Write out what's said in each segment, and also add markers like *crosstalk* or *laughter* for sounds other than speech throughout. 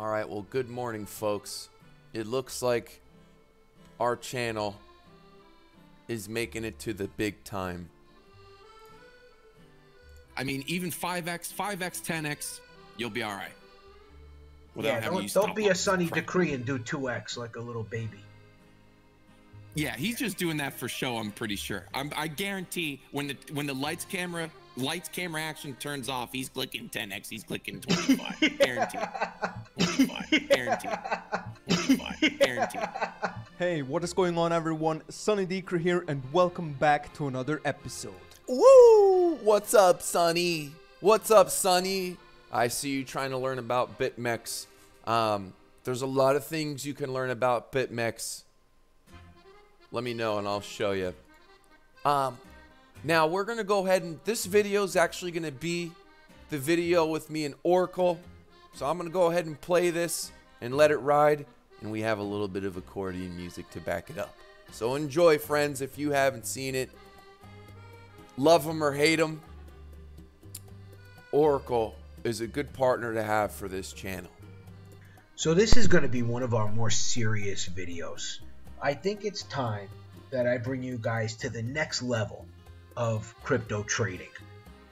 All right, well, good morning, folks. It looks like our channel is making it to the big time. I mean, even 5x, 5x, 10x, you'll be all right. yeah, don't, don't be a Sunny Decree and do 2x like a little baby. Yeah, he's just doing that for show. I'm pretty sure. I'm, I guarantee when the when the lights camera lights camera action turns off, he's clicking 10x. He's clicking 25. *laughs* guarantee. 25. Guarantee. 25. Guarantee. Hey, what is going on, everyone? Sunny Decree here, and welcome back to another episode. Woo! What's up, Sunny? What's up, Sunny? I see you trying to learn about BitMEX. Um, there's a lot of things you can learn about BitMEX let me know and I'll show you. Um, now we're going to go ahead and this video is actually going to be the video with me and Oracle. So I'm going to go ahead and play this and let it ride. And we have a little bit of accordion music to back it up. So enjoy, friends, if you haven't seen it. Love them or hate them. Oracle is a good partner to have for this channel. So this is going to be one of our more serious videos. I think it's time that I bring you guys to the next level of crypto trading.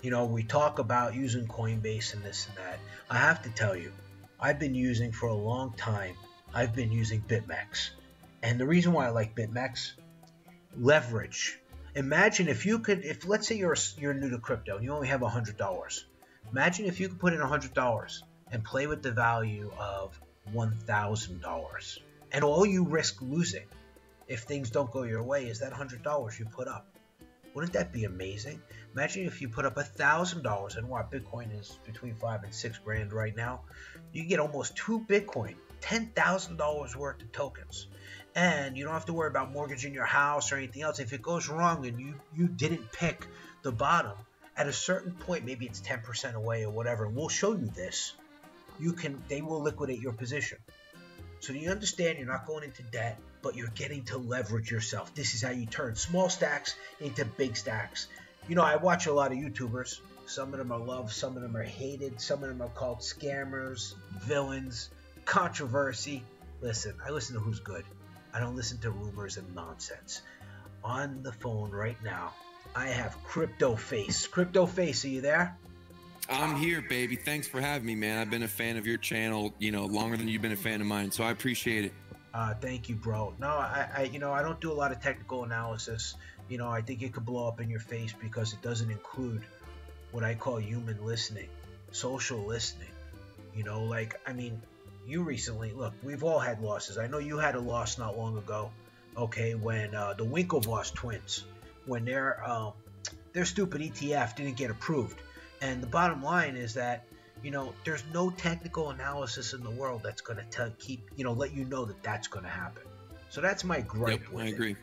You know, we talk about using Coinbase and this and that. I have to tell you, I've been using for a long time, I've been using BitMEX. And the reason why I like BitMEX, leverage. Imagine if you could, if let's say you're you're new to crypto and you only have hundred dollars. Imagine if you could put in hundred dollars and play with the value of one thousand dollars, and all you risk losing if things don't go your way is that $100 you put up. Wouldn't that be amazing? Imagine if you put up $1,000 and what Bitcoin is between 5 and 6 grand right now. You get almost 2 Bitcoin, $10,000 worth of tokens. And you don't have to worry about mortgaging your house or anything else. If it goes wrong and you, you didn't pick the bottom, at a certain point, maybe it's 10% away or whatever, and we'll show you this. You can they will liquidate your position. So you understand you're not going into debt but you're getting to leverage yourself. This is how you turn small stacks into big stacks. You know, I watch a lot of YouTubers. Some of them are loved, some of them are hated, some of them are called scammers, villains, controversy. Listen, I listen to who's good. I don't listen to rumors and nonsense. On the phone right now, I have Crypto Face. Crypto Face, are you there? I'm here, baby. Thanks for having me, man. I've been a fan of your channel, you know, longer than you've been a fan of mine, so I appreciate it. Uh, thank you, bro. No, I, I, you know, I don't do a lot of technical analysis. You know, I think it could blow up in your face because it doesn't include what I call human listening, social listening. You know, like, I mean, you recently, look, we've all had losses. I know you had a loss not long ago, okay, when uh, the Winklevoss twins, when their, um, their stupid ETF didn't get approved. And the bottom line is that you know, there's no technical analysis in the world that's going to keep, you know, let you know that that's going to happen. So that's my gripe yep, with I agree.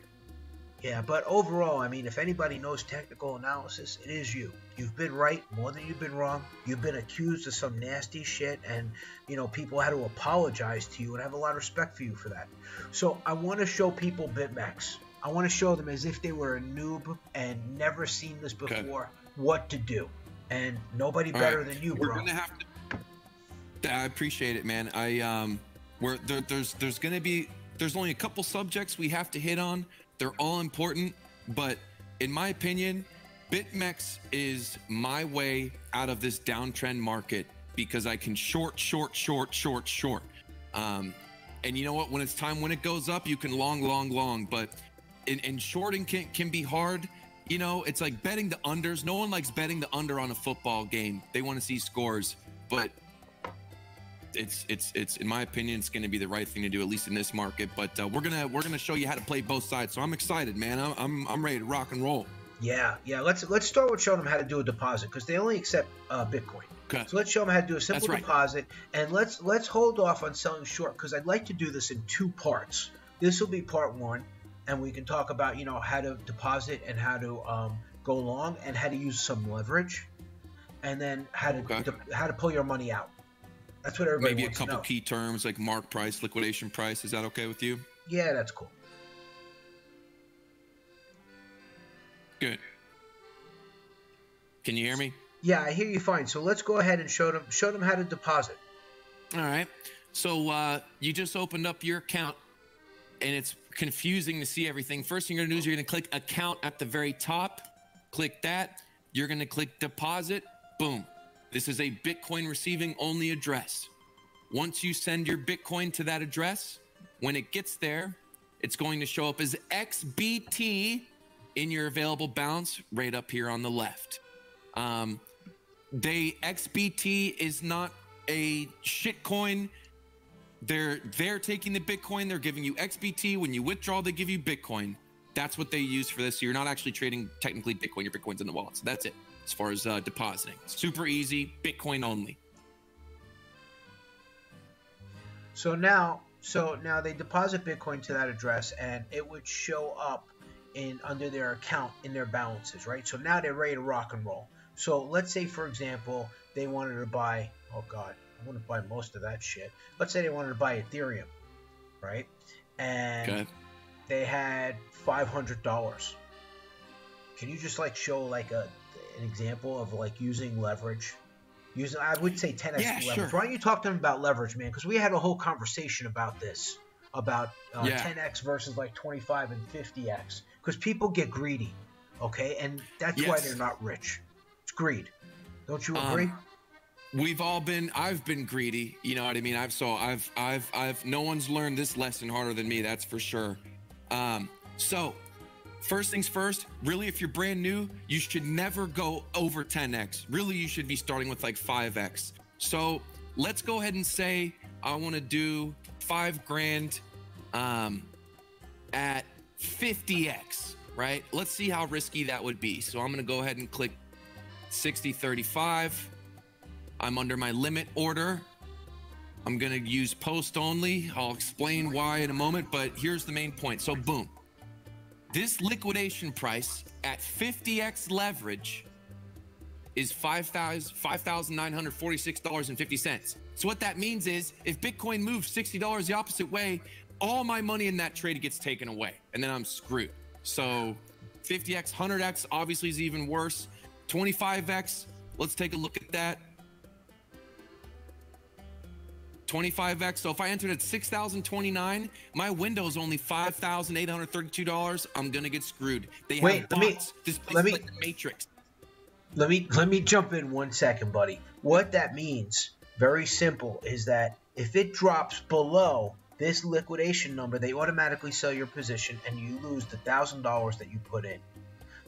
Yeah, but overall, I mean, if anybody knows technical analysis, it is you. You've been right more than you've been wrong. You've been accused of some nasty shit, and, you know, people had to apologize to you, and I have a lot of respect for you for that. So I want to show people BitMEX. I want to show them as if they were a noob and never seen this before okay. what to do and nobody All better right. than you, bro. We're gonna have to. I appreciate it, man. I um, we're there, there's there's gonna be there's only a couple subjects we have to hit on. They're all important, but in my opinion, BitMEX is my way out of this downtrend market because I can short, short, short, short, short. Um, and you know what? When it's time, when it goes up, you can long, long, long. But in, in shorting can, can be hard you know, it's like betting the unders. No one likes betting the under on a football game. They want to see scores, but it's it's it's in my opinion, it's going to be the right thing to do at least in this market. But uh, we're gonna we're gonna show you how to play both sides. So I'm excited, man. I'm I'm, I'm ready to rock and roll. Yeah, yeah. Let's let's start with showing them how to do a deposit because they only accept uh, Bitcoin. Okay. So let's show them how to do a simple right. deposit, and let's let's hold off on selling short because I'd like to do this in two parts. This will be part one, and we can talk about you know how to deposit and how to um, go long and how to use some leverage, and then how to okay. how to pull your money out. That's what everybody maybe a couple key terms like mark price, liquidation price. Is that okay with you? Yeah, that's cool. Good. Can you hear me? Yeah, I hear you fine. So let's go ahead and show them show them how to deposit. All right. So uh, you just opened up your account and it's confusing to see everything. First thing you're gonna do is you're gonna click account at the very top. Click that. You're gonna click deposit. Boom. This is a Bitcoin receiving only address. Once you send your Bitcoin to that address, when it gets there, it's going to show up as XBT in your available balance right up here on the left. Um, they XBT is not a shitcoin. They're they're taking the Bitcoin. They're giving you XBT. When you withdraw, they give you Bitcoin. That's what they use for this. So you're not actually trading technically Bitcoin. Your Bitcoin's in the wallet. So that's it as far as uh, depositing. Super easy. Bitcoin only. So now, so now they deposit Bitcoin to that address, and it would show up in under their account in their balances, right? So now they're ready to rock and roll. So let's say, for example, they wanted to buy. Oh God, I want to buy most of that shit. Let's say they wanted to buy Ethereum, right? And Okay. they had five hundred dollars. Can you just like show like a an example of like using leverage? Using I would say 10x Yeah, leverage. sure. Why don't you talk to them about leverage, man? Because we had a whole conversation about this, about uh, Yeah. 10x versus like 25 and 50x. Because people get greedy, okay, and that's why they're not rich. It's greed. Don't you Um, agree? We've all been i've been greedy you know what i mean? I've so i've i've i've no one's learned this lesson harder than me that's for sure. Um so first things first really if you're brand new you should never go over 10x really you should be starting with like 5x so let's go ahead and say i want to do five grand um at 50x right? Let's see how risky that would be. So i'm going to go ahead and click 60 35 I'm under my limit order. I'm going to use post only. I'll explain why in a moment, but here's the main point. So, boom. This liquidation price at 50x leverage is $5,000 $5,946.50. So, what that means is if Bitcoin moves $60 the opposite way, all my money in that trade gets taken away, and then I'm screwed. So, 50x, 100x obviously is even worse. 25x, let's take a look at that. 25x. So if I entered at 6,029, my window is only $5,832. I'm gonna get screwed. They Wait, have let me- This let me- like the Matrix. let me let me jump in one second, buddy. What that means, very simple, is that if it drops below this liquidation number, they automatically sell your position and you lose the thousand dollars that you put in.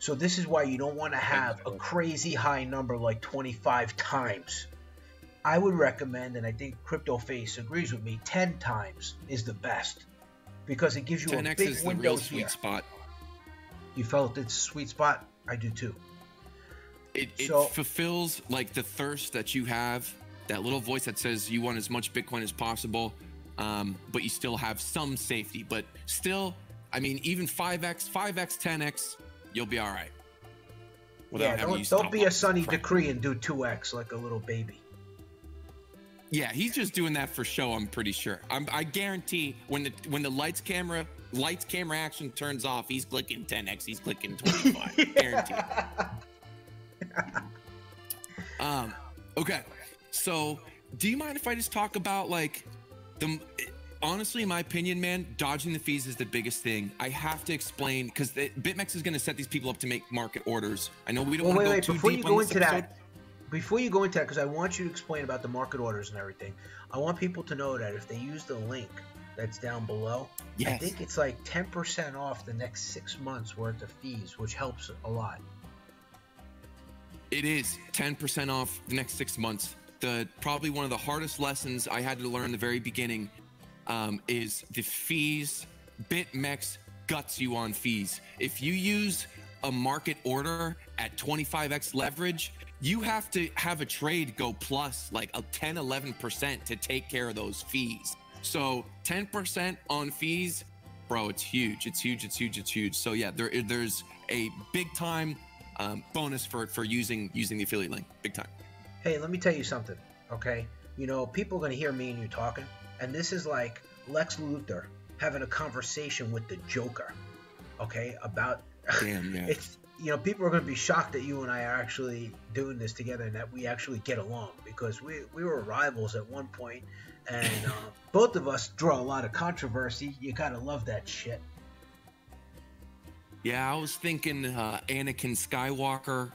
So this is why you don't want to have a crazy high number like 25 times. I would recommend, and I think CryptoFace agrees with me, 10 times is the best because it gives you a 10x big is the window real sweet here. spot. You felt it's a sweet spot? I do too. It, it So- fulfills like the thirst that you have, that little voice that says you want as much Bitcoin as possible, um, but you still have some safety. But still, I mean, even 5x, 5x, 10x, you'll be all right. Without yeah, don't, don't be a. Sunny Decree and do 2x like a little baby. Yeah, he's just doing that for show. I'm pretty sure. I'm, I guarantee when the when the lights camera lights camera action turns off, he's clicking 10x. He's clicking 25. *laughs* Guarantee. Um. Okay. So, do you mind if I just talk about like the? Honestly, in my opinion, man, dodging the fees is the biggest thing. I have to explain because BitMEX is going to set these people up to make market orders. I know we don't Well, want to go wait. too Before you deep go on this into episode. that, before you go into that, because I want you to explain about the market orders and everything, I want people to know that if they use the link that's down below, I think it's like 10% off the next six months worth of fees, which helps a lot. It is 10% off the next six months. The probably one of the hardest lessons I had to learn in the very beginning um, is the fees. BitMEX guts you on fees. If you use a market order at 25x leverage, you have to have a trade go plus like a 10, 11% to take care of those fees. So 10% on fees, bro, it's huge. It's huge. It's huge. It's huge. So yeah, there, there's a big time um, bonus for for using using the affiliate link. Big time. Hey, let me tell you something, okay? You know, people are going to hear me and you talking, and this is like Lex Luthor having a conversation with the Joker, okay? About. Damn, yeah. *laughs* it's you know people are going to be shocked that you and I are actually doing this together and that we actually get along because we we were rivals at one point and uh, *laughs* both of us draw a lot of controversy. You gotta love that shit. Yeah, I was thinking uh, Anakin Skywalker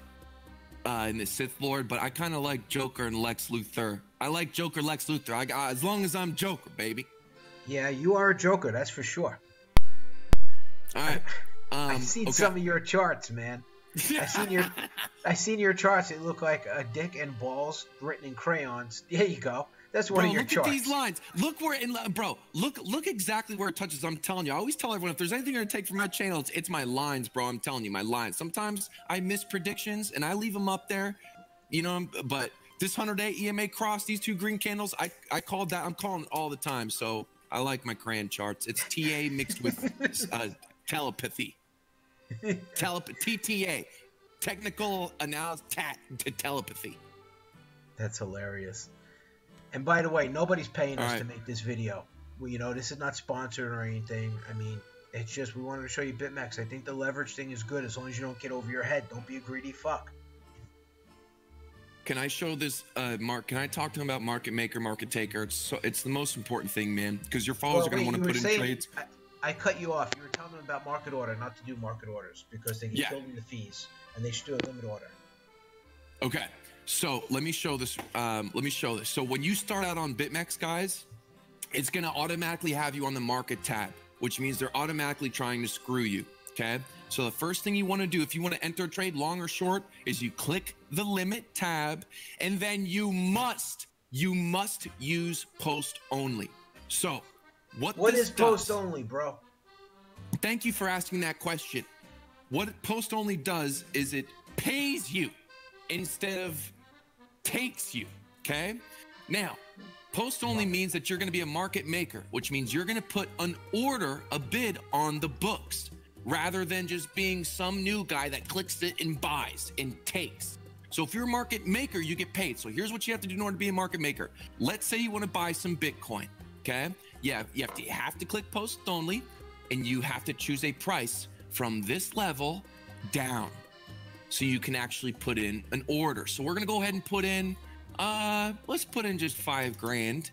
uh, in the Sith Lord, but I kind of like Joker and Lex Luthor. I like Joker, Lex Luthor. I, I, as long as I'm Joker, baby. Yeah, you are a Joker, that's for sure. All right. *laughs* Um, I've seen okay. some of your charts, man. *laughs* I seen your, I seen your charts. It look like a dick and balls written in crayons. *laughs* There you go. That's one Bro, of your look charts. at these lines. Look where in bro. Look look exactly where it touches. I'm telling you. I always tell everyone if there's anything you're gonna take from my channel, it's, it's my lines, bro. I'm telling you, my lines. Sometimes I miss predictions and I leave them up there, you know. But this 100 day EMA cross, these two green candles, I I called that. I'm calling it all the time. So I like my crayon charts. It's TA mixed with *laughs* uh, telepathy. Telep- TTA, technical analysis, tat to telepathy. That's hilarious. And by the way, nobody's paying All us right. to make this video. Well, you know, this is not sponsored or anything. I mean, it's just we wanted to show you BitMEX. I think the leverage thing is good as long as you don't get over your head. Don't be a greedy fuck. Can I show this, uh, Mark? Can I talk to him about market maker, market taker? It's so, it's the most important thing, man, because your followers Well, are going to want to put in saying- trades. I, I cut you off. You were telling them about market order, not to do market orders because they get Yeah. killed in the fees, and they should do a limit order. Okay, so let me show this. Um, let me show this. So when you start out on BitMEX, guys, it's going to automatically have you on the market tab, which means they're automatically trying to screw you. Okay. So the first thing you want to do if you want to enter a trade long or short is you click the limit tab and then you must you must use post only. So what What is post does- only, bro? Thank you for asking that question. What post only does is it pays you instead of takes you. Okay. Now, post only means that you're going to be a market maker, which means you're going to put an order, a bid on the books rather than just being some new guy that clicks it and buys and takes. So if you're a market maker, you get paid. So here's what you have to do in order to be a market maker. Let's say you want to buy some Bitcoin. Okay. Yeah, you have to you have to click post only and you have to choose a price from this level down. So you can actually put in an order. So we're gonna go ahead and put in uh let's put in just five grand.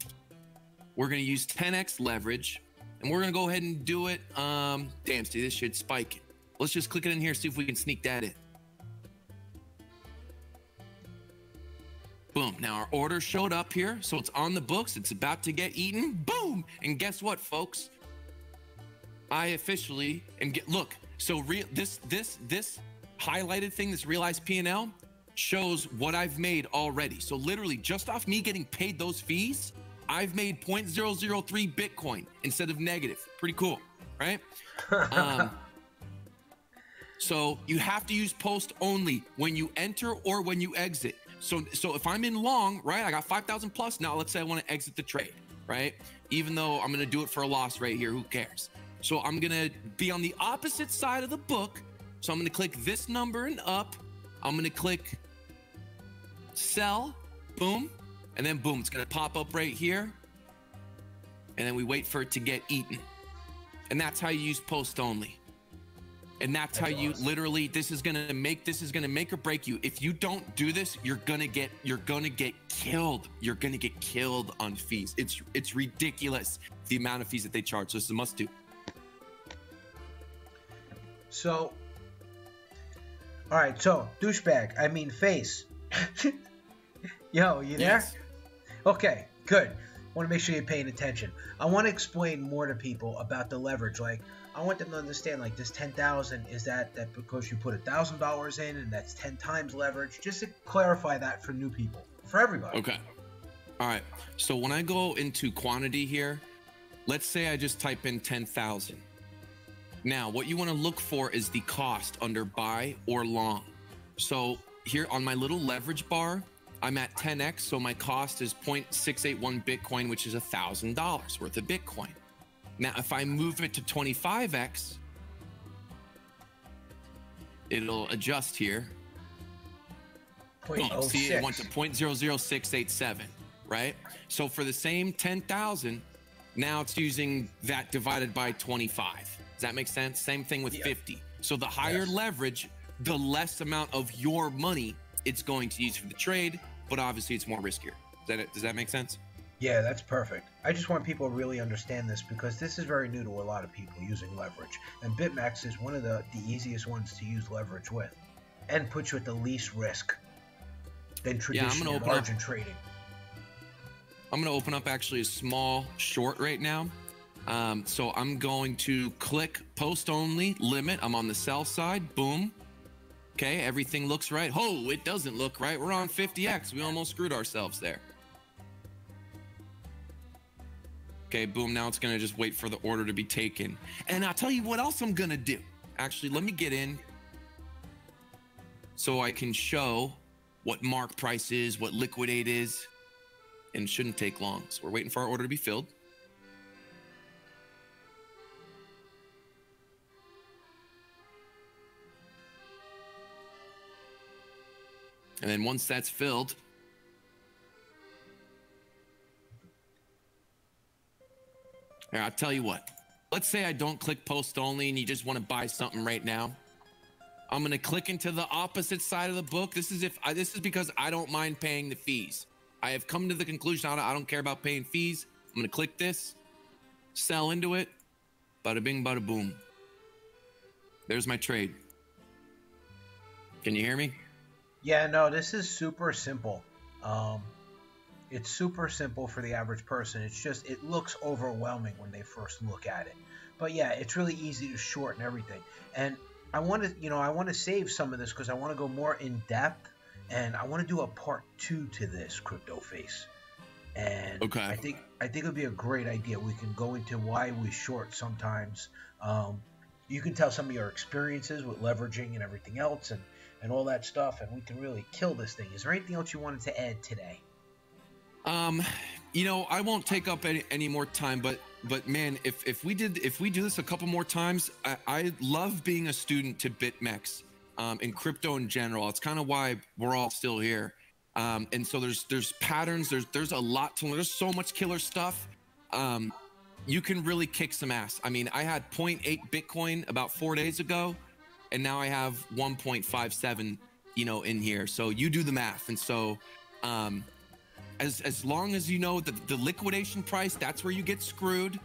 We're gonna use 10x leverage and we're gonna go ahead and do it. Um damn see this shit's spiking. Let's just click it in here, see if we can sneak that in. Boom. Now our order showed up here, so it's on the books. It's about to get eaten. Boom. And guess what, folks? I officially and get look. So real this this this highlighted thing, this realized P&L shows what I've made already. So literally just off me getting paid those fees, I've made 0.003 Bitcoin instead of negative. Pretty cool, right? *laughs* Um, so you have to use post only when you enter or when you exit. So so if I'm in long, right? I got 5,000 plus now. Let's say I want to exit the trade, right? Even though I'm going to do it for a loss right here, who cares? So I'm going to be on the opposite side of the book. So I'm going to click this number and up. I'm going to click sell, boom, and then boom, it's going to pop up right here. And then we wait for it to get eaten. And that's how you use post only. And that's, how you literally this is gonna make this is gonna make or break you. If you don't do this, you're gonna get you're gonna get killed. You're gonna get killed on fees. It's it's ridiculous the amount of fees that they charge. So it's a must do. So, all right. So, douchebag. I mean, face. *laughs* Yo, you there? Yes. Okay, good. I Want to make sure you're paying attention. I want to explain more to people about the leverage. Like, I want them to understand, like, this ten thousand is that that because you put a thousand dollars in and that's ten times leverage. Just to clarify that for new people, for everybody. Okay. All right. So when I go into quantity here, let's say I just type in 10,000. Now, what you want to look for is the cost under buy or long. So here on my little leverage bar, I'm at 10x, so my cost is 0.681 Bitcoin, which is a $1,000 worth of Bitcoin. Now, if I move it to 25x, it'll adjust here. Boom. See, it went to oh six. 0.00687, right? So for the same 10,000, now it's using that divided by 25. Does that make sense? Same thing with Yeah. 50. So the higher Yes. leverage, the less amount of your money it's going to use for the trade, but obviously it's more riskier. Does that, does that make sense? Yeah, that's perfect. I just want people to really understand this because this is very new to a lot of people using leverage. And BitMEX is one of the, the easiest ones to use leverage with and puts you at the least risk than traditional open margin up- trading. I'm going to open up actually a small short right now. Um, so I'm going to click post only limit. I'm on the sell side. Boom. Okay, everything looks right. Oh, it doesn't look right. We're on 50x. We almost screwed ourselves there. Okay, boom. Now it's to just wait for the order to be taken. And I'll tell you what else I'm to do. Actually, let me get in so I can show what mark price is, what liquidate is, and shouldn't take long. So we're waiting for our order to be filled. And then once that's filled, Here, I'll tell you what. Let's say I don't click post only and you just want to buy something right now. I'm gonna click into the opposite side of the book. This is if I, this is because I don't mind paying the fees. I have come to the conclusion I don't, I don't care about paying fees. I'm gonna click this, sell into it, bada bing, bada boom. There's my trade. Can you hear me? Yeah, no, this is super simple. Um, it's super simple for the average person. It's just it looks overwhelming when they first look at it. But yeah, it's really easy to shorten everything. And I want to, you know, I want to save some of this because I want to go more in depth, and I want to do a part two to this crypto face. And Okay. I think I think it'd be a great idea. We can go into why we short sometimes. Um, you can tell some of your experiences with leveraging and everything else, and and all that stuff, and we can really kill this thing. Is there anything else you wanted to add today? Um, you know, I won't take up any, any more time, but but man, if if we did if we do this a couple more times, I, I love being a student to BitMEX um, and crypto in general. It's kind of why we're all still here. Um, and so there's there's patterns. There's there's a lot to learn. There's so much killer stuff. Um, you can really kick some ass. I mean, I had 0.8 Bitcoin about four days ago, and now I have 1.57. You know, in here. So you do the math, and so. Um, as as long as you know that the liquidation price, that's where you get screwed.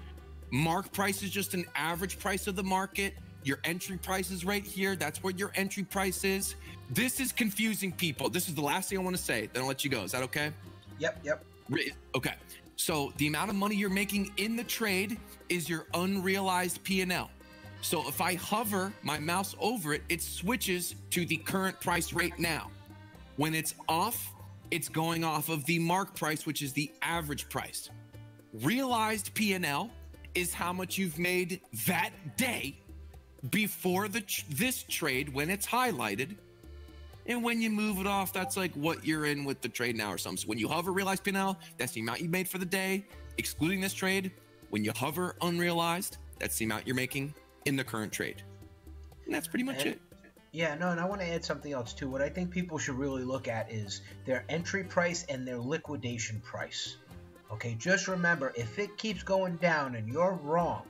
Mark price is just an average price of the market. Your entry price is right here. That's what your entry price is. This is confusing people. This is the last thing I want to say. Then I'll let you go. Is that okay? Yep, yep. Okay. So the amount of money you're making in the trade is your unrealized P&L. So if I hover my mouse over it, it switches to the current price right now. When it's off, it's going off of the mark price, which is the average price. Realized P&L is how much you've made that day before the this trade when it's highlighted. And when you move it off, that's like what you're in with the trade now or something. So when you hover realized P&L, that's the amount you made for the day, excluding this trade. When you hover unrealized, that's the amount you're making in the current trade. And that's pretty much And- it. Yeah, no, and I want to add something else too. What I think people should really look at is their entry price and their liquidation price. Okay, just remember if it keeps going down and you're wrong,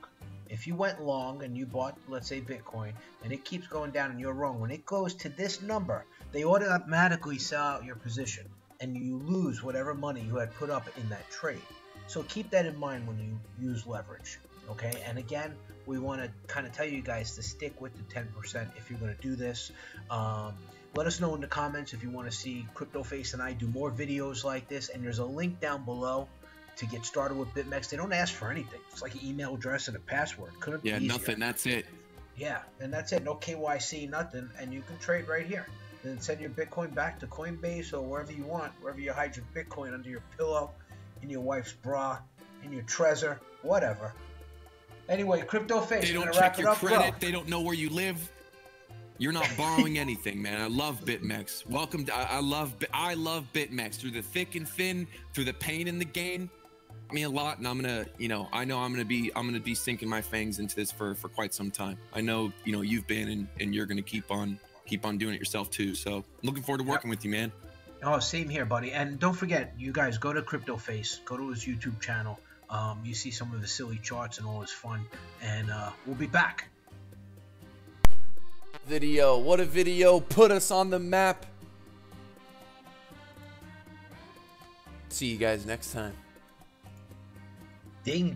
if you went long and you bought, let's say, Bitcoin, and it keeps going down and you're wrong, when it goes to this number, they automatically sell out your position and you lose whatever money you had put up in that trade. So keep that in mind when you use leverage. Okay, and again, we want to kind of tell you guys to stick with the 10% if you're going to do this. Um, let us know in the comments if you want to see CryptoFace and I do more videos like this. And there's a link down below to get started with BitMEX. They don't ask for anything. It's like an email address and a password. Couldn't Yeah, be easier. nothing. That's it. Yeah, and that's it. No KYC, nothing, and you can trade right here. Then send your Bitcoin back to Coinbase or wherever you want, wherever you hide your Bitcoin under your pillow, in your wife's bra, in your treasure, whatever. Anyway, crypto face. They don't check your up, bro. credit. They don't know where you live. You're not *laughs* borrowing anything, man. I love BitMEX. Welcome. To, I, I love. I love BitMEX through the thick and thin, through the pain and the gain. I mean a lot, and I'm gonna, you know, I know I'm gonna be, I'm gonna be sinking my fangs into this for for quite some time. I know, you know, you've been, and and you're gonna keep on, keep on doing it yourself too. So looking forward to Yep. working with you, man. Oh, same here, buddy. And don't forget, you guys go to CryptoFace, go to his YouTube channel. Um, you see some of his silly charts and all his fun, and uh, we'll be back. Video. What a video. Put us on the map. See you guys next time. Ding